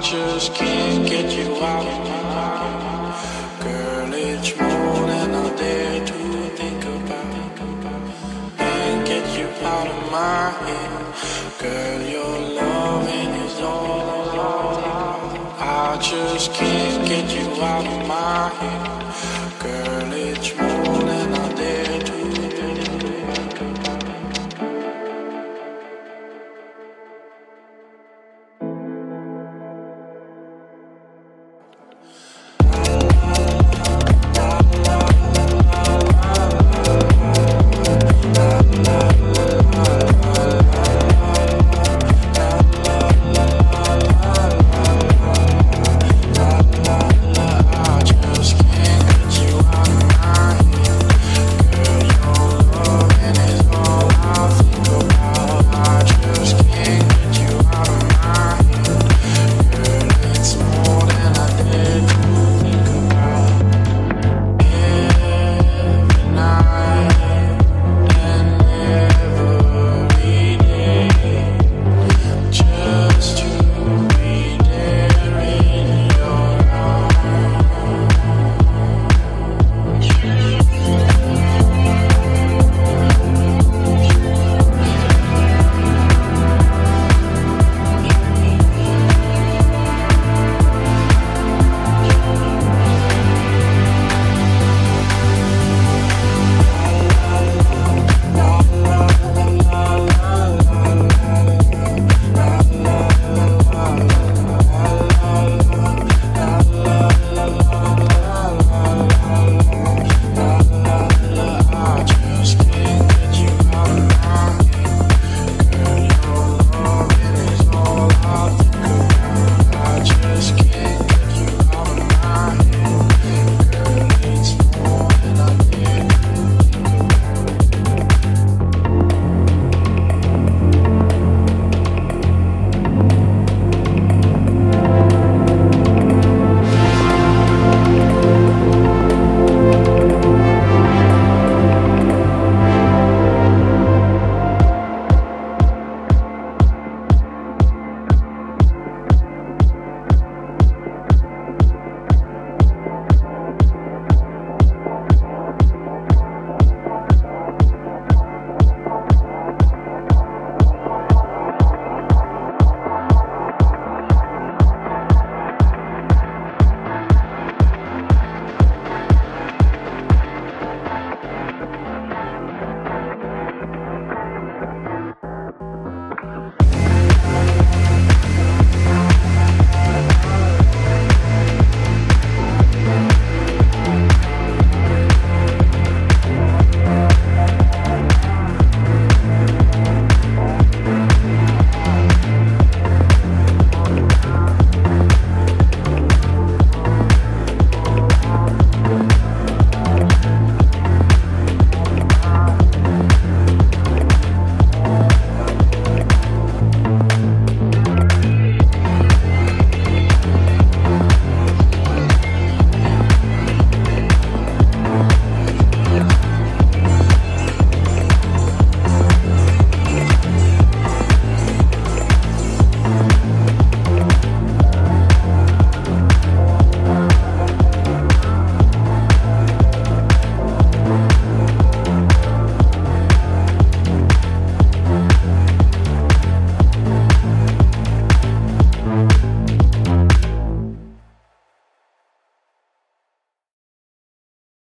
just can't get you out of my mind. Girl, it's more than I dare to think about. Can't get you out of my head. Girl, your loving is all I I just can't get you out of my head. Girl, It's more.